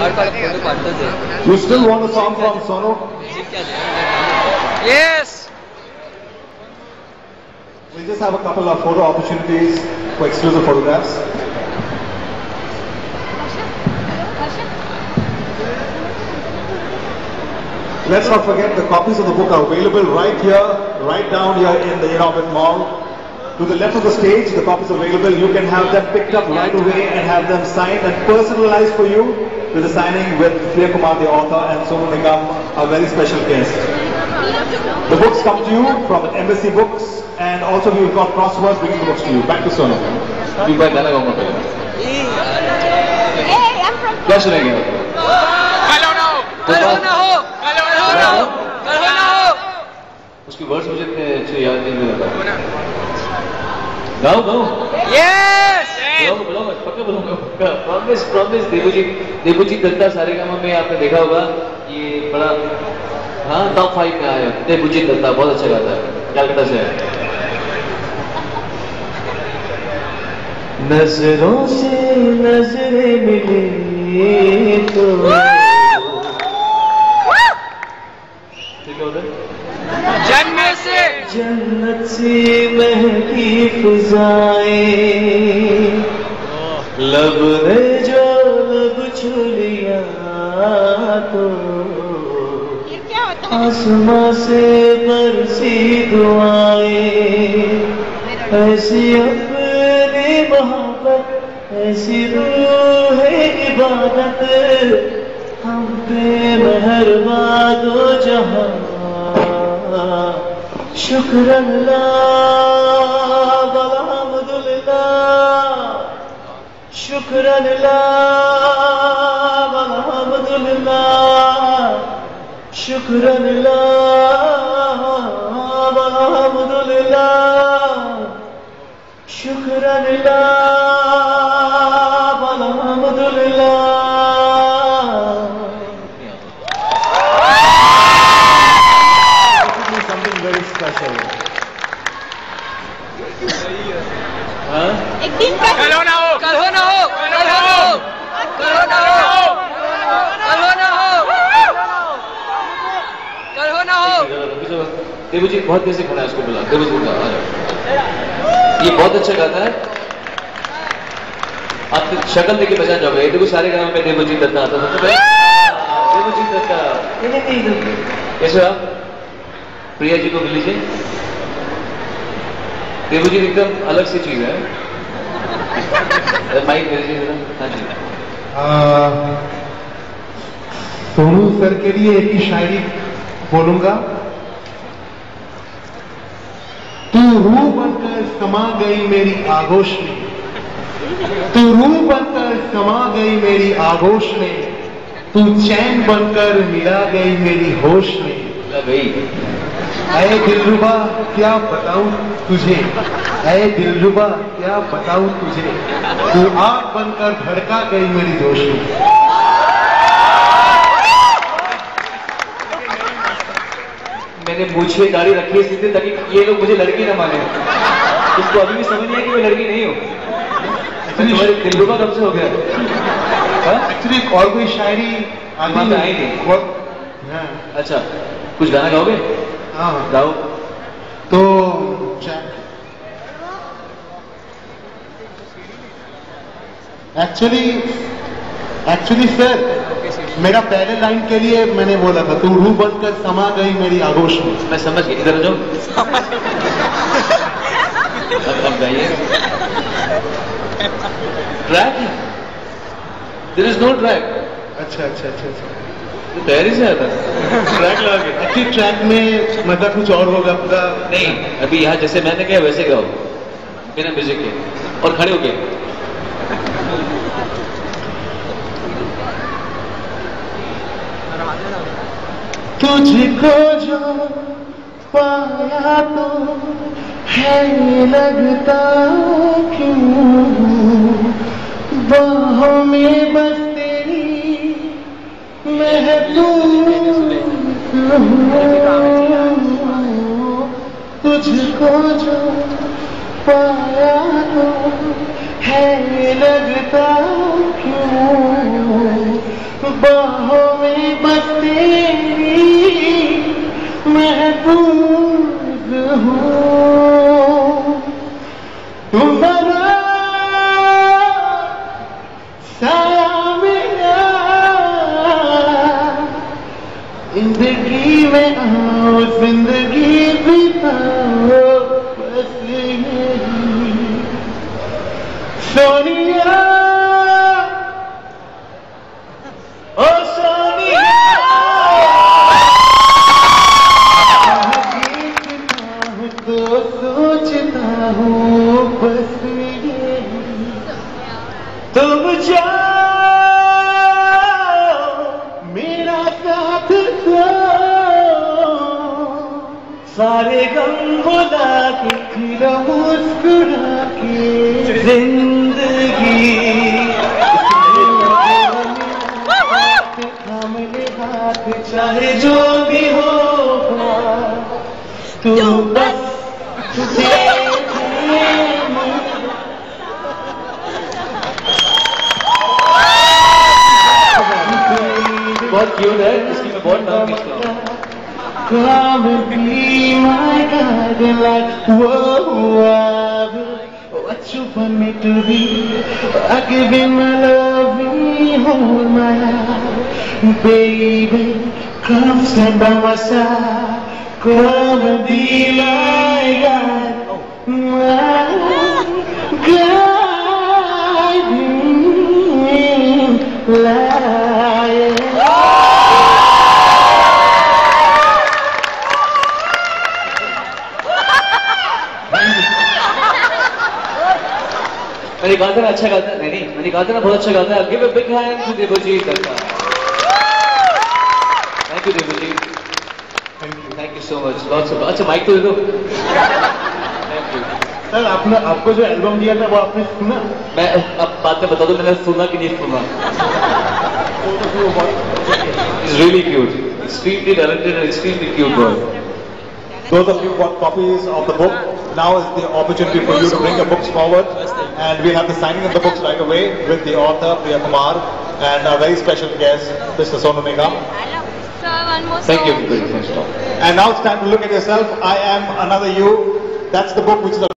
You still want a song from Sonu? Yes! We just have a couple of photo opportunities for exclusive photographs. Let's not forget the copies of the book are available right here, right down here in the Inorbit Mall. To the left of the stage, the copies are available. You can have them picked up right away and have them signed and personalized for you with the signing with Priya Kumar, the author, and Sonu Nigam, a very special guest. The books come to you from Embassy Books, and also we've got Crosswords bringing the books to you. Back to Sonu. एक बार गाना गाऊंगा पहले Hey, I'm from क्या सुनेंगे आप? कल हो ना हो कल हो ना हो कल हो ना हो कल हो ना हो उसकी वर्ड्स मुझे इतने अच्छे याद नहीं रहता गाओ गाओ यस बुलाओ बुलाओ पक्का बुलाऊँगा पक्का। प्रॉमिस प्रॉमिस देवजी देवजी दत्ता सारे गामा में आपने देखा होगा ये बड़ा हाँ टॉप फाइव में आया देवजी दत्ता बहुत अच्छा गाता है कलकत्ता से है नज़रों से नज़रें मिली तो। जन्म से। जन्नत से महकी फिजाएँ। लब ने जो लब छू लिया तो। आसमां से बरसी दुआएँ। ऐसी अपनी मोहब्बत ऐसी रूह इबादत। हम पे मेहरबा दो जहाँ। शुक्र अल्लाह। शुक्र अल्लाह अल्हम्दुलिल्लाह शुक्र अल्लाह अल्हम्दुलिल्लाह शुक्र अल्लाह अल्हम्दुलिल्लाह This will be something very special. एक दिन कल हो ना हो। कल हो ना हो। कल हो ना हो कल हो ना हो। कल हो ना हो। कल हो ना हो। देवू जी बहुत देर से खड़ा है उसको बुला। देवू जी बुला आ ये बहुत अच्छा गाता है। आप शक्ल देख के पहचान जाओगे। ये देखो सारे गाँव में देवू जी दत्ता आता था देवू जी दत्ता। कैसे आप? प्रिया जी को मिल देवू जी एकदम अलग सी चीज़ है। माइक मेरे जरा। हाँ जी। सोनू सर के लिए एक ही शायरी बोलूँगा। तू रूह बनकर समा गई मेरी आगोश में। तू रूह बनकर समा गई मेरी आगोश में। तू चैन बनकर मिला गई मेरी होश में। गई। ऐ दिलरुबा क्या बताऊँ तुझे? ऐ दिलरुबा क्या बताऊँ तुझे? तू आग बनकर भड़का गई मेरी में मैंने मूछे दाढ़ी रखी है सीधे ताकि ये लोग मुझे लड़की ना माने। इसको अभी भी समझ नहीं है कि मैं लड़की नहीं हूँ। तुम्हारे दिलरुबा कब से हो गया? हाँ? एक्चुअली और कोई शायरी आती आई नहीं। बहुत- हाँ, अच्छा कुछ गाना गाओगे? हाँ। गाओ तो एक्चुअली एक्चुअली सर मेरा पहले लाइन के लिए मैंने बोला था तू रूह बनकर समा गई मेरी आगोश में। मैं समझ गया इधर जाओ। अब अब गाइए track there is no track अच्छा अच्छा अच्छा अच्छा। तैयारी से आता ट्रैक लगा के। एक्चुअली ट्रैक में मतलब कुछ और होगा पूरा नहीं अभी यहाँ जैसे मैंने कहा वैसे गाओ बिना म्यूज़िक के। और खड़े हो गए तुझको जो पाया तो है लगता क्यों? बाहों में बस तुझको जो पाया तो है लगता आओ ज़िंदगी सारे गम भुला के फिर मुस्कुरा के ज़िंदगी हमने हाथ चाहे जो भी हो तू बस बहुत क्यूट है इसकी मैं बहुत नाम खींचता हूँ Come and be my guiding light. Whoa, what you want me to be? I give you my love, hold my hand. Baby, come stand by my side. Come and be my guide. My guiding light. मैंने कहा था ना अच्छा गाता है। नहीं नहीं मैंने कहा था ना बहुत अच्छा गाता है। Give a big hand to Debojit Dutta thank you Debojit thank you so much बहुत सब अच्छा माइक तो दे दो। थैंक यू सर आपने आपको जो एल्बम दिया था वो आपने सुना? मैं अब बात में बता दूँ मैंने सुना कि नहीं सुना। Is really cute extremely talented and extremely cute boy Those of you who got copies of the book, now is the opportunity for you to bring your books forward. and we'll have the signing of the books right away with the author Priya Kumar and our very special guest Mr. Sonu Nigam. Thank you. And now it's time to look at yourself. I am another you. That's the book which is